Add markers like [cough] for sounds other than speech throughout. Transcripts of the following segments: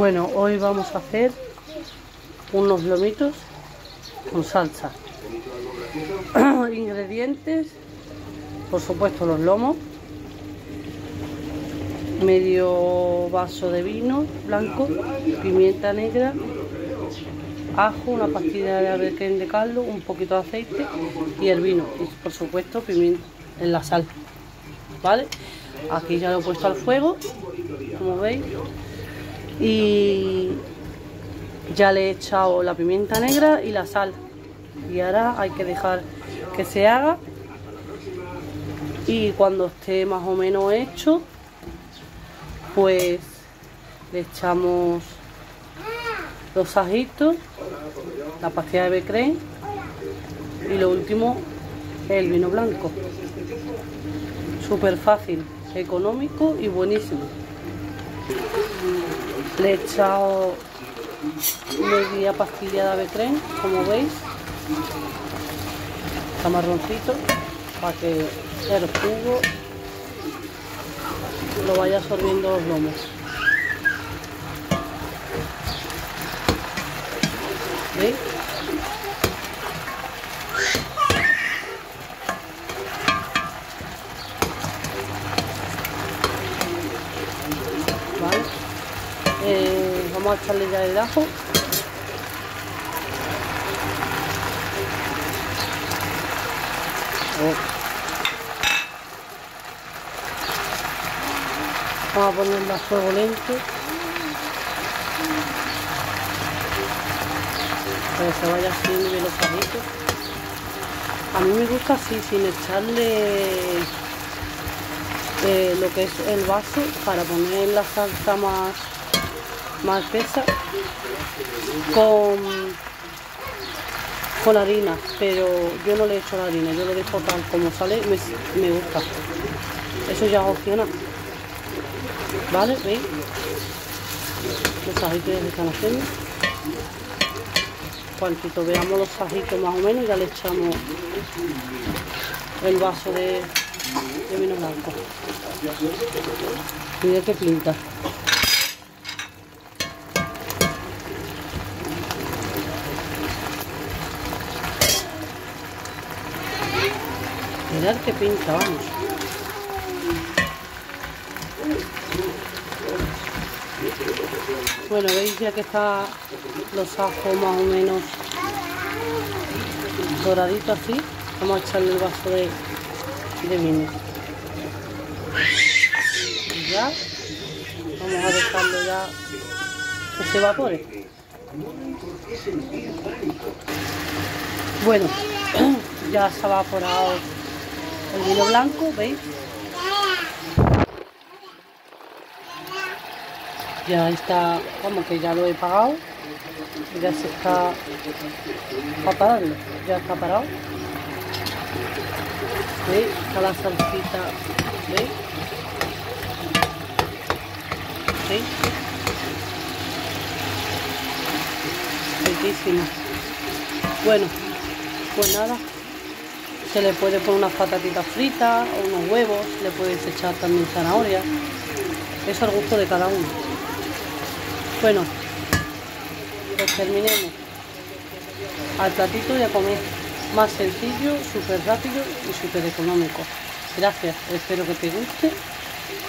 Bueno, hoy vamos a hacer unos lomitos con salsa. [clears throat] Ingredientes, por supuesto los lomos, medio vaso de vino blanco, pimienta negra, ajo, una pastilla de abequén de caldo, un poquito de aceite y el vino. Y por supuesto pimienta en la sal. ¿Vale? Aquí ya lo he puesto al fuego, como veis. Y ya le he echado la pimienta negra y la sal. Y ahora hay que dejar que se haga. Y cuando esté más o menos hecho, pues le echamos los ajitos, la pastilla de becrén y lo último el vino blanco. Súper fácil, económico y buenísimo. Le he echado media pastilla de becrén, como veis, camarroncito, para que el jugo lo vaya absorbiendo los lomos. ¿Veis? ¿Vale? Eh, vamos a echarle ya el ajo. Oh. Vamos a ponerlo a fuego lento. Para que se vaya haciendo bien los ajitos. A mí me gusta así, sin echarle eh, lo que es el vaso para poner la salsa más, más espesa con, con harina, pero yo no le echo la harina, yo lo dejo tal como sale, me, me gusta. Eso ya opcional. ¿Vale? ¿Veis? Los ajitos se están haciendo. Cuantito veamos los ajitos más o menos, ya le echamos el vaso de, de vino blanco. Mira qué pinta. Mirad qué pinta, vamos. Bueno, veis ya que está los ajos más o menos doraditos así. Vamos a echarle el vaso de, de vino. Ya vamos a dejarlo ya que se evapore. Bueno, [clears throat] ya se ha evaporado vino blanco, ¿veis? ya está, vamos que ya lo he pagado, ya se está para pararlo, ya está parado. ¿Veis? Está la salsita, ¿veis? ¿Veis? Riquísima. Bueno, pues nada, se le puede poner unas patatitas fritas o unos huevos, le puedes echar también zanahoria. Eso al gusto de cada uno. Bueno, pues terminemos. Al platito de comer. Más sencillo, súper rápido y súper económico. Gracias, espero que te guste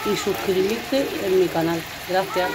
y suscribirte en mi canal. Gracias.